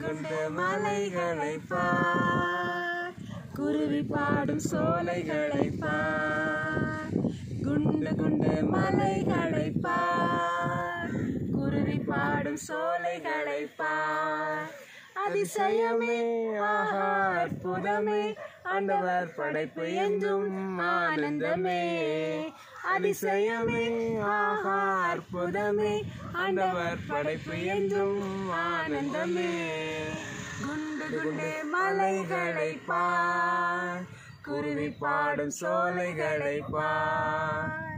குண்டு மலைகளை பார். குருவி பாடும் சோலைகளை பார். குண்டு குண்டு மலைகளை பார். குருவி பாடும் சோலைகளை பார். அதிசயமே ஆஹா அற்புதமே. ஆண்டவர் படைப்பு என்றும் ஆனந்தமே. அதிசயமே ஆஹா அற்புதமே ஆண்டவர் படைப்பு என்றும் ஆனந்தமே. குண்டு குண்டு மலைகளை பார் குருவி பாடும் சோலைகளை பார்.